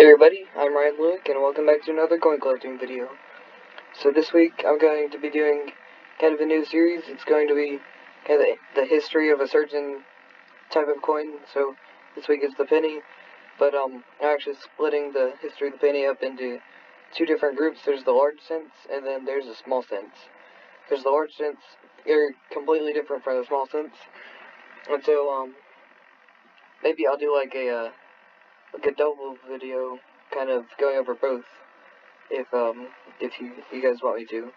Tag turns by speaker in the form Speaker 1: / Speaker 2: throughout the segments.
Speaker 1: Hey everybody, I'm Ryan Lueck and welcome back to another coin collecting video. So this week I'm going to be doing kind of a new series. It's going to be kind of the, history of a certain type of coin. So this week is the penny, but um, I'm actually splitting the history of the penny up into two different groups. There's the large cents and then there's the small cents. There's the large cents, they're completely different from the small cents. And so um, maybe I'll do like a uh, like a double video, kind of going over both, if um if you you guys want me to.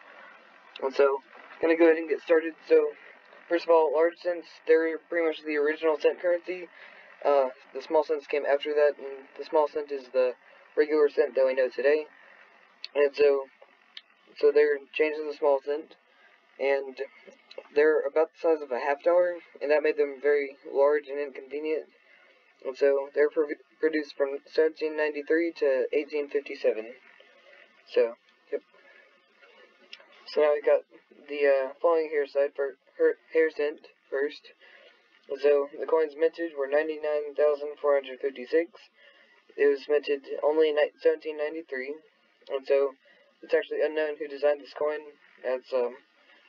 Speaker 1: And so, gonna go ahead and get started. So, first of all, large cents they're pretty much the original cent currency. Uh, the small cents came after that, and the small cent is the regular cent that we know today. And so, so they're changed to the small cent, and they're about the size of a half dollar, and that made them very large and inconvenient. So they're produced from 1793 to 1857. So, yep. So now we got the uh, flowing hair side for her, hair cent first. So the coins minted were 99,456. It was minted only in 1793, and so it's actually unknown who designed this coin. That's um,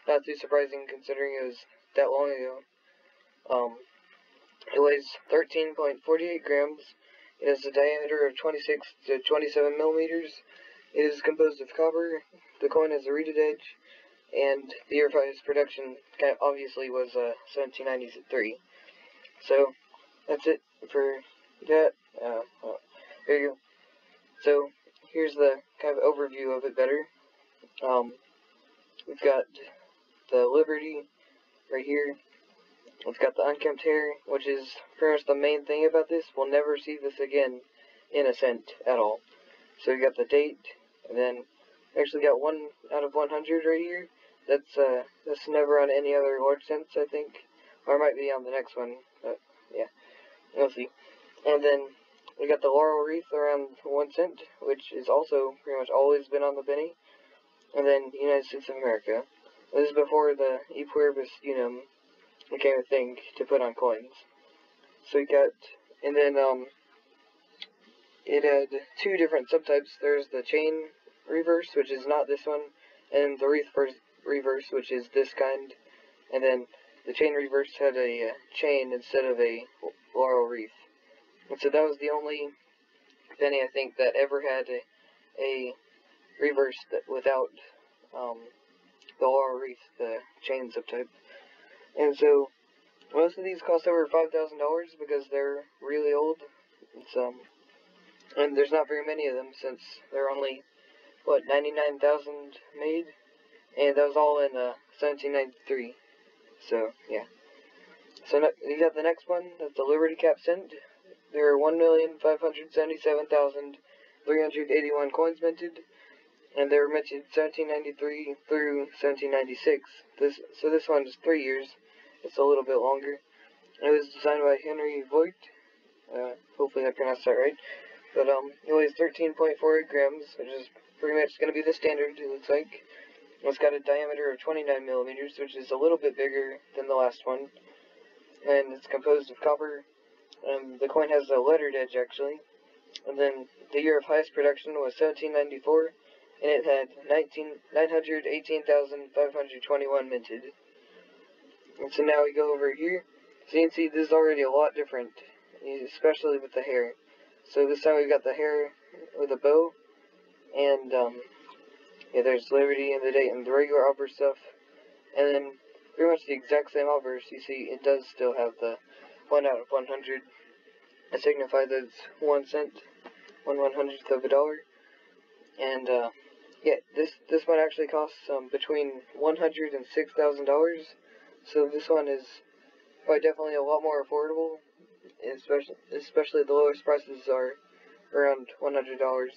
Speaker 1: not too surprising considering it was that long ago. Um, it weighs 13.48 grams. It has a diameter of 26 to 27 millimeters. It is composed of copper. The coin has a reeded edge, and the year of its production obviously was uh, 1793. So that's it for that. Uh, well, there you go. So here's the kind of overview of it better. Um, we've got the Liberty right here. It's got the unkempt hair, which is pretty much the main thing about this. We'll never see this again in a cent at all. So we got the date, and then actually got one out of 100 right here. That's uh, that's never on any other large cents, I think, or might be on the next one. But yeah, we'll see. And then we got the laurel wreath around one cent, which is also pretty much always been on the penny. And then United States of America. This is before the E pluribus unum became a thing to put on coins. So we got, and then um, it had two different subtypes. There's the chain reverse, which is not this one, and the wreath reverse, which is this kind. And then the chain reverse had a uh, chain instead of a laurel wreath. And so that was the only penny I think that ever had a, a reverse that without um, the laurel wreath, the chain subtype. And so, most of these cost over $5,000 because they're really old. It's, and there's not very many of them since they're only, what, 99,000 made? And that was all in, uh, 1793. So, yeah. So, you got the next one, that's the Liberty Cap Cent. There are 1,577,381 coins minted and they were minted 1793 through 1796. This so this one is three years, it's a little bit longer. It was designed by Henry Voigt. Uh, hopefully I pronounced that right. But um, it weighs 13.48 grams, which is pretty much going to be the standard, it looks like. It's got a diameter of 29 millimeters, which is a little bit bigger than the last one. And it's composed of copper. Um, the coin has a lettered edge, actually. And then the year of highest production was 1794, and it had 918,521 minted. And so now we go over here. So you can see this is already a lot different, especially with the hair. So this time we've got the hair with a bow, and um, yeah, there's Liberty and the date and the regular obverse stuff, and then pretty much the exact same obverse. You see, it does still have the one out of 100. I signify that it's one cent, one one hundredth of a dollar, and uh, yeah, this this one actually costs um, between one hundred and six thousand dollars. So this one is probably definitely a lot more affordable, especially especially the lowest prices are around one hundred dollars.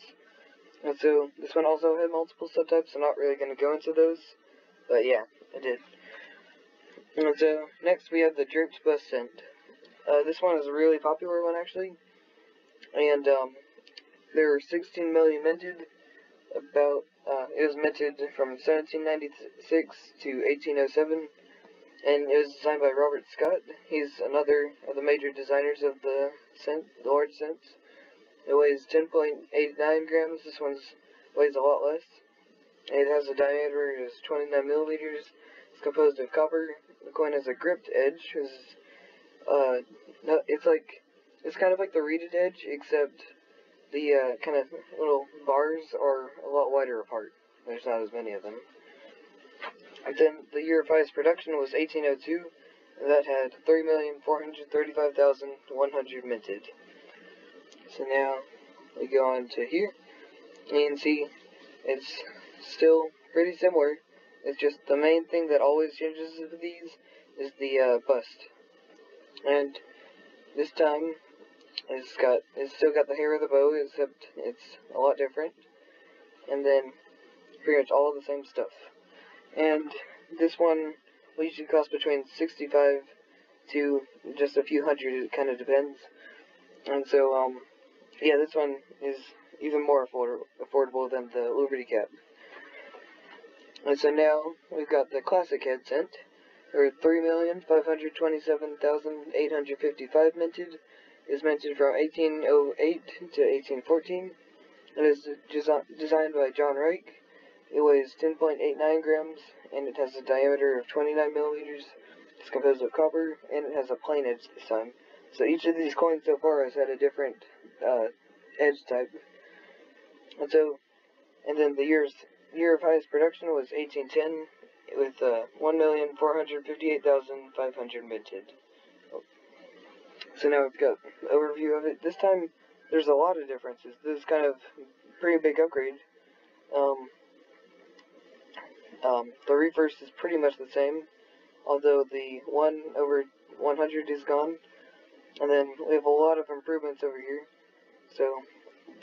Speaker 1: And so this one also had multiple subtypes. I'm not really going to go into those, but yeah, I did. And so next we have the draped bust cent. Uh, this one is a really popular one actually, and um, there were 16 million minted. About uh, it was minted from 1796 to 1807 and it was designed by Robert Scott. He's another of the major designers of the cent, the large cents. It weighs 10.89 grams. This one's weighs a lot less. It has a diameter is 29 milliliters. It's composed of copper. The coin has a gripped edge. It's, uh, it's like it's kind of like the reeded edge, except the uh, kind of little bars are a lot wider apart. There's not as many of them. Then the year of highest production was 1802. That had 3,435,100 minted. So now we go on to here. And see it's still pretty similar. It's just the main thing that always changes with these is the uh, bust. And this time it's got it's still got the hair of the bow, except it's a lot different. And then pretty much all the same stuff. And this one will usually cost between 65 to just a few hundred, it kind of depends. And so, um, yeah, this one is even more afford affordable than the Liberty Cap. And so now we've got the classic head cent, or 3,527,855 minted, is minted from 1808 to 1814, and is designed by John Reich. It weighs 10.89 grams, and it has a diameter of 29 millimeters. It's composed of copper, and it has a plain edge this time. So each of these coins so far has had a different uh, edge type. And so, and then the year's year of highest production was 1810, with uh, 1,458,500 minted. So now we've got overview of it. This time, there's a lot of differences. This is kind of pretty big upgrade. Um, um, the reverse is pretty much the same, although the 1 over 100 is gone. And then we have a lot of improvements over here. So,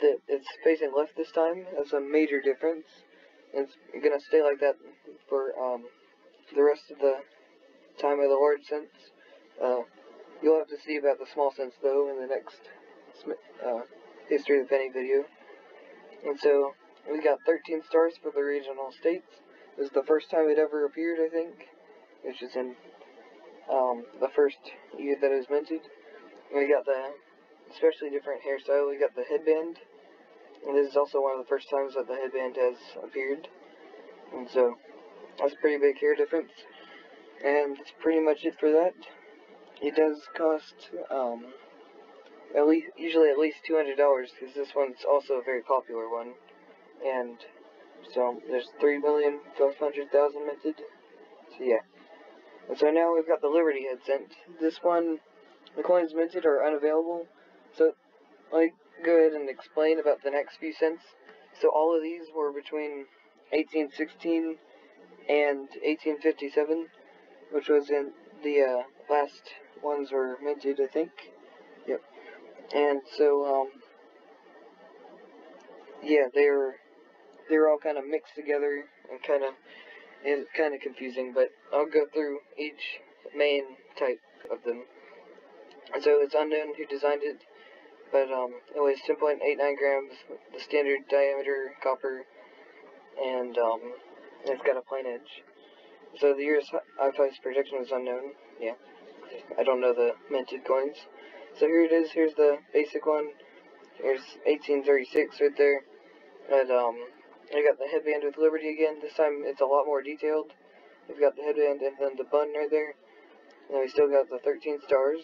Speaker 1: that it's facing left this time. That's a major difference. It's going to stay like that for um, the rest of the time of the large cents. Uh, you'll have to see about the small cents, though, in the next uh, History of the Penny video. And so, we got 13 stars for the regional states. This is the first time it ever appeared, I think. Which is in um, the first year that it was minted. We got the especially different hairstyle. We got the headband. And this is also one of the first times that the headband has appeared. And so, that's a pretty big hair difference. And that's pretty much it for that. It does cost, um, at least, usually at least $200, because this one's also a very popular one. And so there's 3,500,000 minted. So yeah. And so now we've got the Liberty head. This one, the coins minted are unavailable. So me go ahead and explain about the next few cents. So all of these were between 1816 and 1857, which was in the uh, last ones were minted, I think. Yep. And so, um, yeah, they're they're all kind of mixed together and kind of and kind of confusing, but I'll go through each main type of them. So it's unknown who designed it, but um, it weighs 10.89 grams, the standard diameter copper, and um, it's got a plain edge. So the year's IFI's projection is unknown. Yeah, I don't know the minted coins. So here it is. Here's the basic one. Here's 1836 right there. And um, I got the headband with Liberty again. This time it's a lot more detailed. We've got the headband and then the bun right there. And we still got the 13 stars.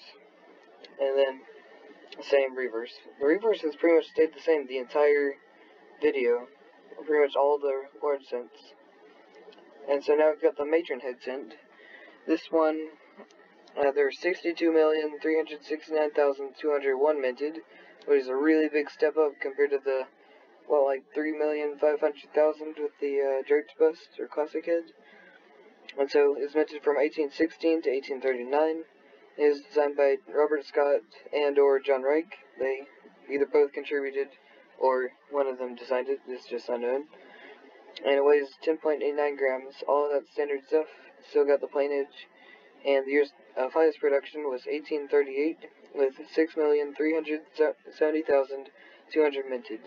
Speaker 1: And then same reverse. The reverse has pretty much stayed the same the entire video. Pretty much all the large cents. And so now we've got the matron head cent. This one, uh, there's 62,369,201 minted, which is a really big step up compared to the well, like 3,500,000 with the uh, bust or classic head. And so it's minted from 1816 to 1839. It is designed by Robert Scott and or John Reich. They either both contributed or one of them designed it. It's just unknown. And it weighs 10.89 grams. All of that standard stuff. Still got the plain edge. And the year's uh, highest production was 1838 with 6,370,200 minted.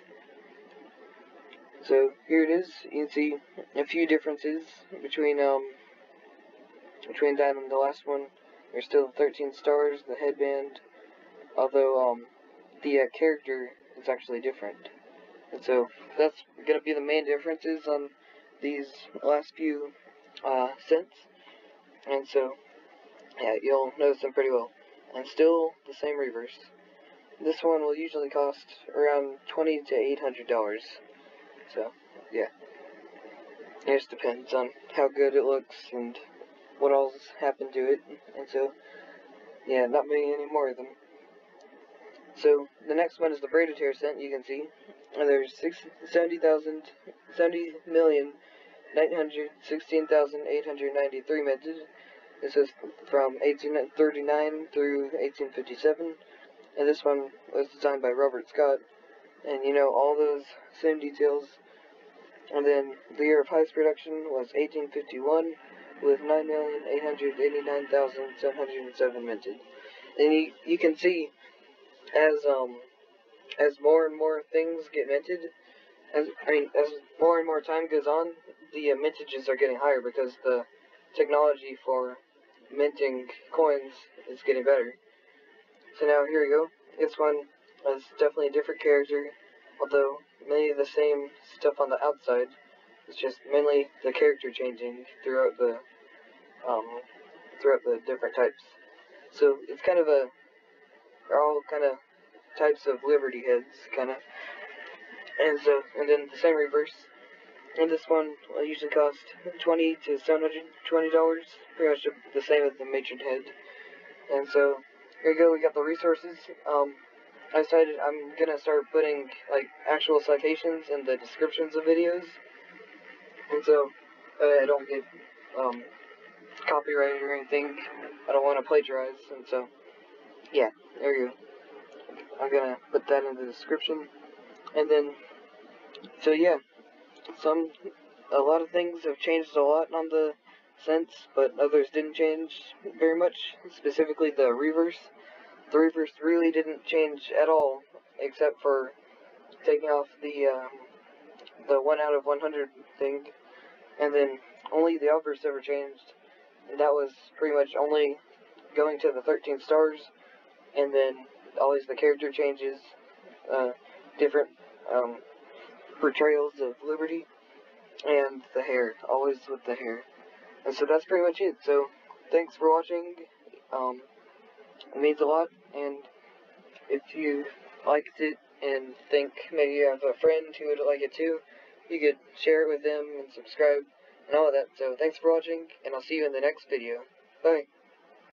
Speaker 1: So here it is. You can see a few differences between um between that and the last one. There's still 13 stars, the headband, although um the uh, character is actually different. And so that's going to be the main differences on these last few uh. And so, yeah, you'll notice them pretty well. And still the same reverse. This one will usually cost around twenty to eight hundred dollars. So, yeah. It just depends on how good it looks and what all's happened to it. And so, yeah, not many any more of them. So, the next one is the braided hair cent, you can see. And there's 70,000, 70 million 916,893 minted. This is from 1839 through 1857. And this one was designed by Robert Scott. And you know, all those same details. And then the year of highest production was 1851 with 9,889,707 minted. And you, you can see as um as more and more things get minted, as I mean as more and more time goes on, the uh, mintages are getting higher because the technology for minting coins is getting better. So now here we go. This one is definitely a different character, although many of the same stuff on the outside. It's just mainly the character changing throughout the um, throughout the different types. So it's kind of a they're all kind of types of Liberty heads, kind of. And so, and then the same reverse. And this one will usually cost twenty to seven hundred twenty dollars, pretty much the same as the matron head. And so here we go. We got the resources. Um, I decided I'm gonna start putting like actual citations in the descriptions of videos, and so uh, I don't get um, copyrighted or anything. I don't want to plagiarize, and so yeah, there you go. I'm gonna put that in the description, and then so yeah some a lot of things have changed a lot on the cents, but others didn't change very much. Specifically, the reverse. The reverse really didn't change at all, except for taking off the um, the one out of 100 thing, and then only the obverse ever changed, and that was pretty much only going to the 13 stars, and then always the character changes, uh, different um, portrayals of liberty and the hair, always with the hair. And so that's pretty much it. So thanks for watching. Um, it means a lot. And if you liked it and think maybe you have a friend who would like it too, you could share it with them and subscribe and all of that. So thanks for watching, and I'll see you in the next video. Bye.